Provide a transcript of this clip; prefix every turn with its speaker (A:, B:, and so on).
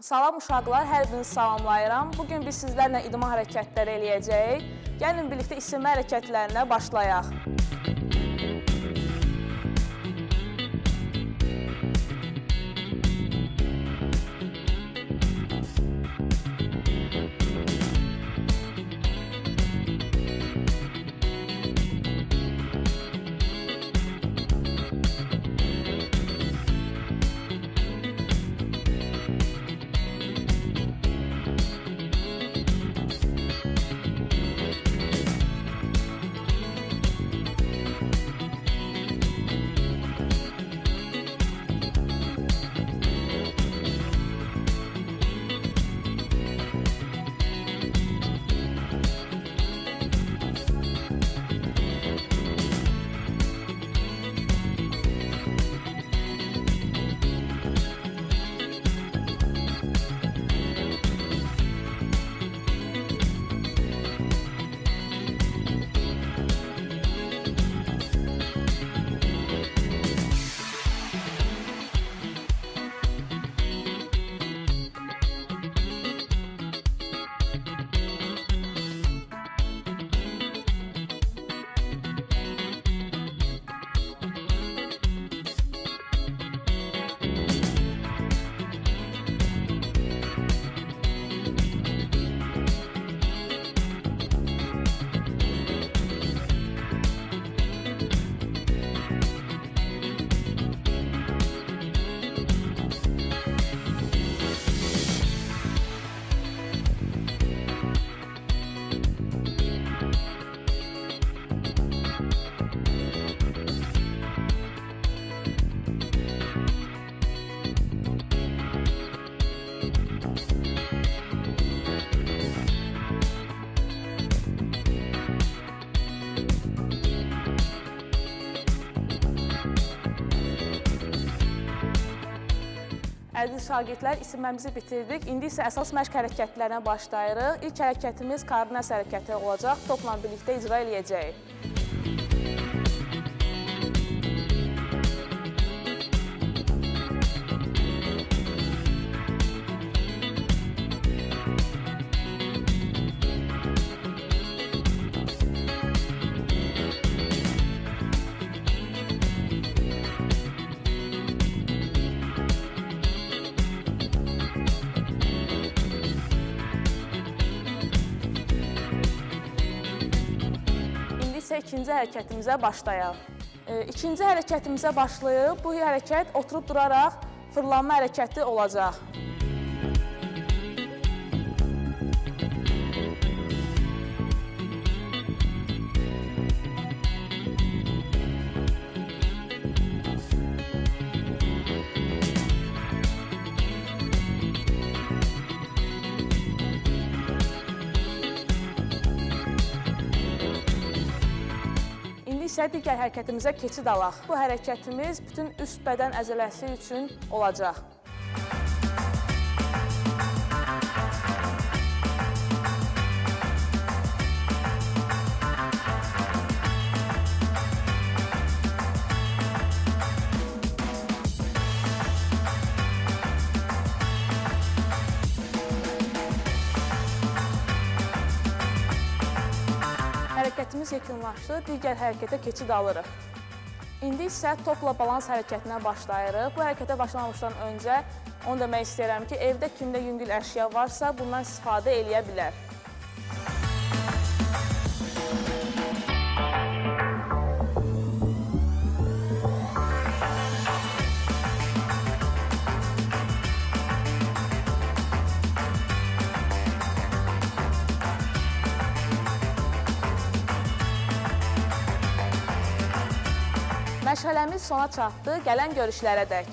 A: Salam uşaqlar, hər birinizi salamlayıram. Bu gün biz sizlərlə idman hərəkətləri eləyəcəyik. Gəlin birlikdə isinmə hərəkətlərinə başlayaq. Əziz şagirdlər, isinməmizi bitirdik. İndi isə əsas məşq hərəkətlərinə başlayırıq. İlk hərəkətimiz koordinasiya hərəkəti olacaq. Topla birlikdə icra eləyəcəyik. İkinci hərəkətimizə başlayaq. E, İkinci hərəkətimizə başlayıb, bu hərəkət oturub duraraq fırlanma hərəkəti olacaq. İsə digər hərəkətimizə keçid alaq. Bu hərəkətimiz bütün üst bədən əzələsi üçün olacaq. Hərəkətimiz yekunlaşdı, digər hərəkətə keçid alırıq. İndi isə topla balans hərəkətinə başlayırıq. Bu hərəkətə başlamamışdan öncə onu demək istəyirəm ki, evdə kimdə yüngül əşya varsa, bundan istifadə eləyə bilər. Məşğələmiz sona çatdı. Gələn görüşlərə dək.